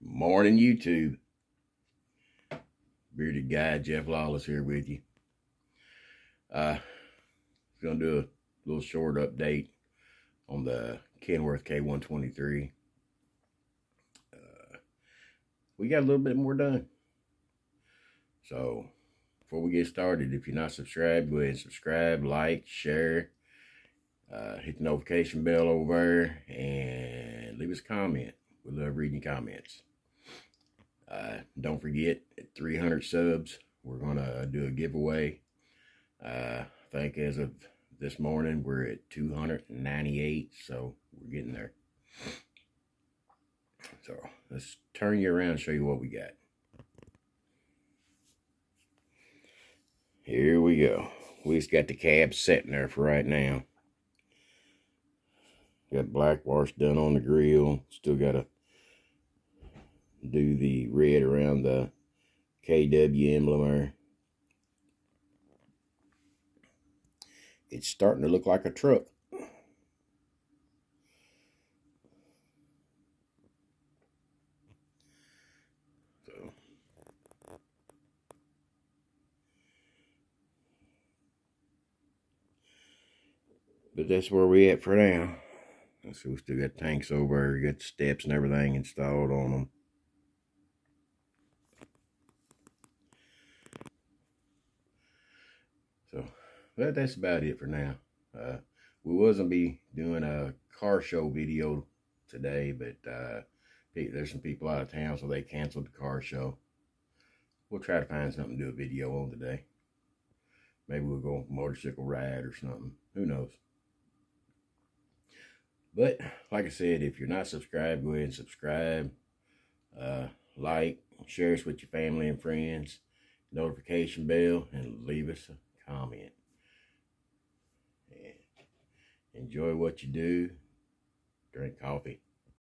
Morning, YouTube. Bearded guy Jeff Lawless here with you. Uh, gonna do a little short update on the Kenworth K123. Uh, we got a little bit more done. So, before we get started, if you're not subscribed, go ahead and subscribe, like, share, uh, hit the notification bell over there, and leave us a comment. We love reading comments. Uh, don't forget, at 300 subs, we're going to do a giveaway. Uh, I think as of this morning, we're at 298, so we're getting there. So let's turn you around and show you what we got. Here we go. We just got the cab sitting there for right now. Got black wash done on the grill. Still got to do the red around the KW emblem there. It's starting to look like a truck. But that's where we at for now. So we still got tanks over, got steps and everything installed on them. So, but that's about it for now. Uh, we wasn't be doing a car show video today, but uh, there's some people out of town, so they canceled the car show. We'll try to find something to do a video on today. Maybe we'll go motorcycle ride or something. Who knows? But, like I said, if you're not subscribed, go ahead and subscribe. Uh, like, share us with your family and friends. Notification bell, and leave us a comment. And enjoy what you do. Drink coffee.